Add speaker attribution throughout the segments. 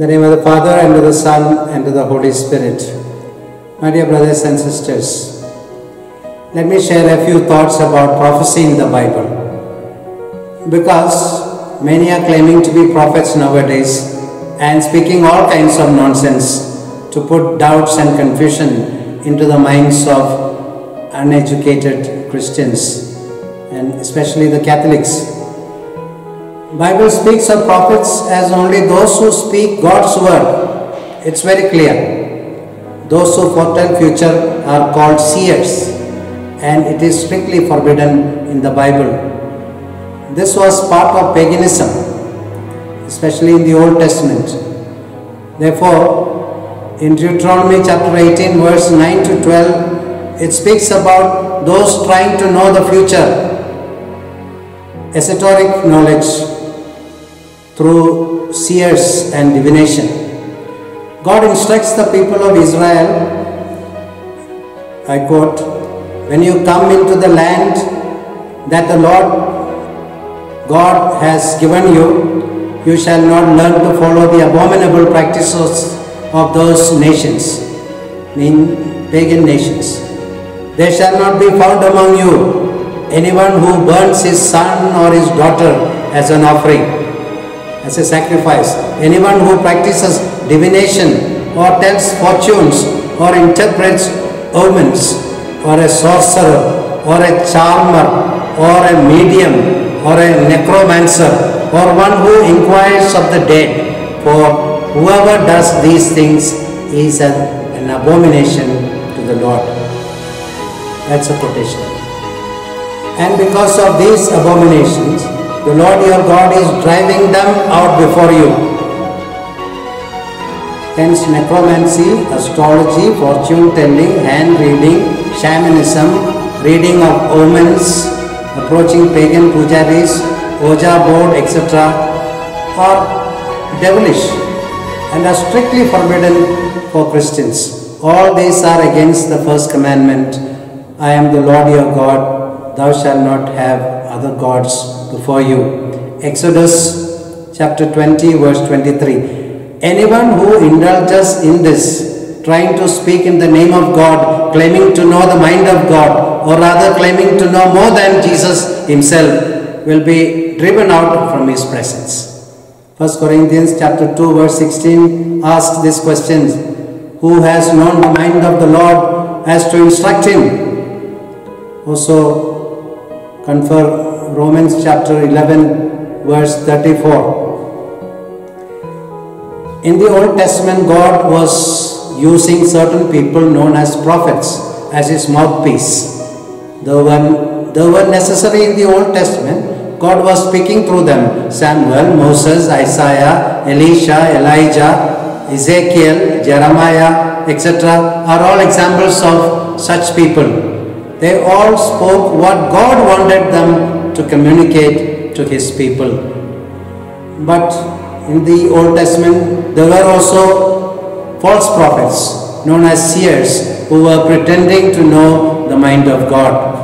Speaker 1: The name of the Father, and of the Son, and of the Holy Spirit. My dear brothers and sisters, let me share a few thoughts about prophecy in the Bible. Because many are claiming to be prophets nowadays and speaking all kinds of nonsense to put doubts and confusion into the minds of uneducated Christians and especially the Catholics. Bible speaks of prophets as only those who speak God's word. It's very clear. Those who foretell future are called seers and it is strictly forbidden in the Bible. This was part of paganism, especially in the Old Testament. Therefore, in Deuteronomy chapter 18, verse 9 to 12, it speaks about those trying to know the future, esoteric knowledge through seers and divination. God instructs the people of Israel, I quote, when you come into the land that the Lord God has given you, you shall not learn to follow the abominable practices of those nations, mean pagan nations. There shall not be found among you anyone who burns his son or his daughter as an offering, as a sacrifice. Anyone who practices divination or tells fortunes or interprets omens or a sorcerer or a charmer or a medium or a necromancer or one who inquires of the dead. For whoever does these things is an, an abomination to the Lord. That's a quotation. And because of these abominations, the Lord your God is driving them out before you. Hence, necromancy, astrology, fortune telling, hand reading, shamanism, reading of omens, approaching pagan pujaris, Ouija board, etc., are devilish and are strictly forbidden for Christians. All these are against the first commandment I am the Lord your God, thou shalt not have other gods before you. Exodus chapter 20, verse 23. Anyone who indulges in this, trying to speak in the name of God, claiming to know the mind of God, or rather claiming to know more than Jesus himself, will be driven out from his presence. 1 Corinthians chapter 2 verse 16 asks this question, Who has known the mind of the Lord as to instruct him? Also confer Romans chapter 11 verse 34. In the Old Testament, God was using certain people known as prophets as his mouthpiece. They were, were necessary in the Old Testament. God was speaking through them. Samuel, Moses, Isaiah, Elisha, Elijah, Ezekiel, Jeremiah, etc. are all examples of such people. They all spoke what God wanted them to communicate to his people. But in the Old Testament, there were also false prophets known as seers who were pretending to know the mind of God.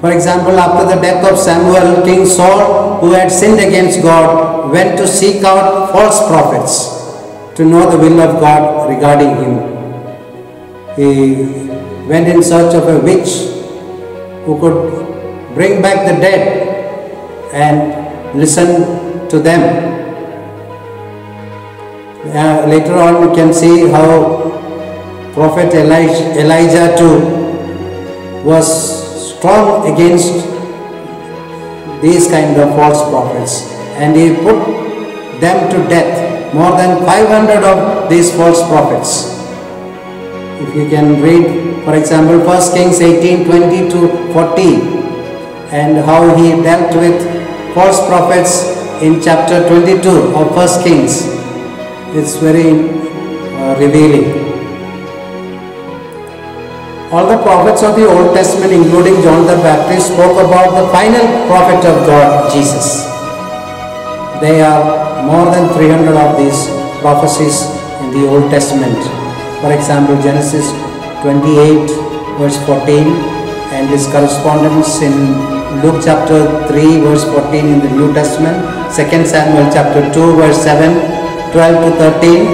Speaker 1: For example, after the death of Samuel, King Saul, who had sinned against God, went to seek out false prophets to know the will of God regarding him. He went in search of a witch who could bring back the dead and listen to them. Uh, later on, you can see how Prophet Elijah, Elijah too was strong against these kind of false prophets and he put them to death. More than 500 of these false prophets. If you can read, for example, 1 Kings 18 20 to 40, and how he dealt with false prophets in chapter 22 of First Kings. It's very uh, revealing. All the prophets of the Old Testament, including John the Baptist, spoke about the final prophet of God, Jesus. There are more than 300 of these prophecies in the Old Testament. For example, Genesis 28, verse 14, and his correspondence in Luke chapter 3, verse 14 in the New Testament, 2 Samuel chapter 2, verse 7, 12 to 13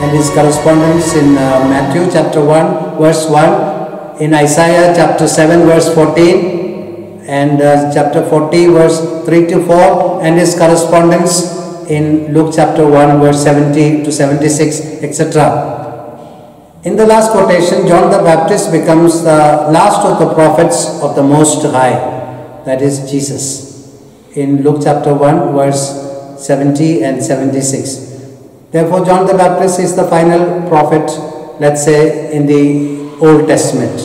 Speaker 1: and his correspondence in uh, Matthew chapter 1 verse 1, in Isaiah chapter 7 verse 14 and uh, chapter 40 verse 3 to 4 and his correspondence in Luke chapter 1 verse 70 to 76 etc. In the last quotation, John the Baptist becomes the last of the prophets of the Most High, that is Jesus, in Luke chapter 1, verse 70 and 76. Therefore, John the Baptist is the final prophet, let's say, in the Old Testament.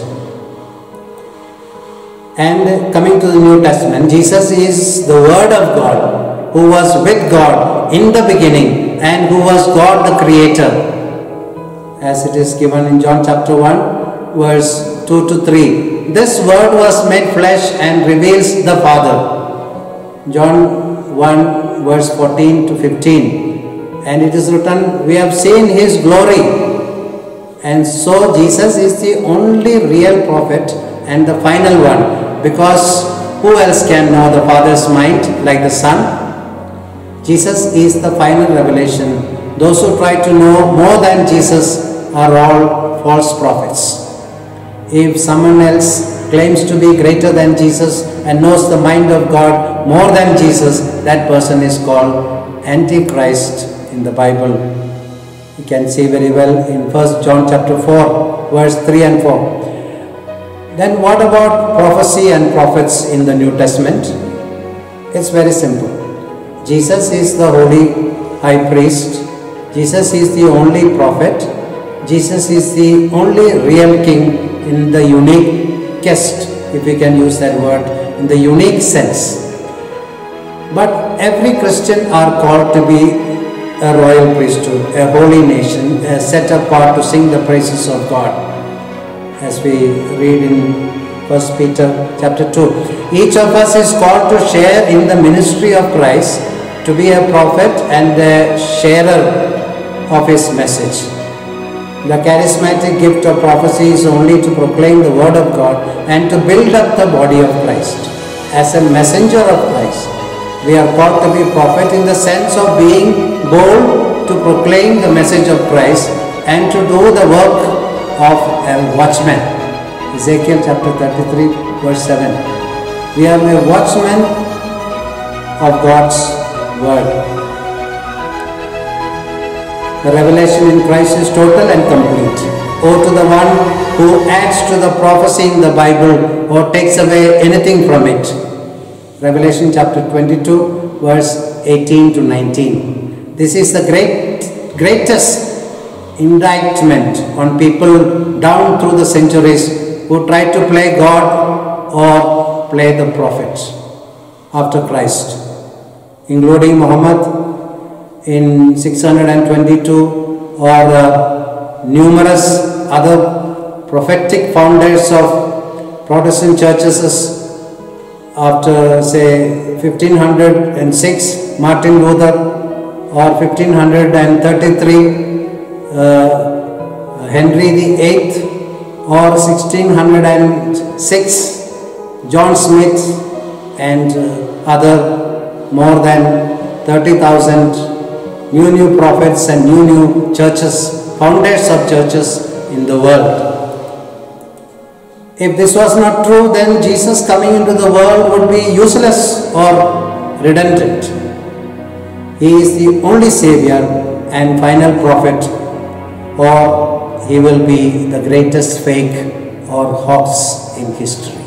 Speaker 1: And coming to the New Testament, Jesus is the Word of God, who was with God in the beginning and who was God the Creator as it is given in John chapter 1, verse 2 to 3. This word was made flesh and reveals the Father. John 1, verse 14 to 15. And it is written, We have seen his glory. And so Jesus is the only real prophet and the final one because who else can know the Father's mind like the Son? Jesus is the final revelation. Those who try to know more than Jesus are all false prophets. If someone else claims to be greater than Jesus and knows the mind of God more than Jesus, that person is called Antichrist in the Bible. You can see very well in 1 John chapter 4, verse 3 and 4. Then what about prophecy and prophets in the New Testament? It's very simple. Jesus is the holy high priest. Jesus is the only prophet Jesus is the only real king in the uniquest, if we can use that word, in the unique sense. But every Christian are called to be a royal priesthood, a holy nation, set apart to sing the praises of God. As we read in 1 Peter chapter 2. Each of us is called to share in the ministry of Christ, to be a prophet and a sharer of his message. The charismatic gift of prophecy is only to proclaim the word of God and to build up the body of Christ. As a messenger of Christ, we are called to be prophet in the sense of being bold to proclaim the message of Christ and to do the work of a watchman. Ezekiel chapter 33 verse 7. We are a watchman of God's word. The revelation in Christ is total and complete. Woe to the one who adds to the prophecy in the Bible or takes away anything from it. Revelation chapter 22, verse 18 to 19. This is the great, greatest indictment on people down through the centuries who tried to play God or play the prophets after Christ, including Muhammad, in 622 or uh, numerous other prophetic founders of Protestant churches after say 1506 Martin Luther or 1533 uh, Henry VIII or 1606 John Smyth and uh, other more than 30,000 new new prophets and new new churches, founders of churches in the world. If this was not true, then Jesus coming into the world would be useless or redundant. He is the only Savior and final prophet, or he will be the greatest fake or hoax in history.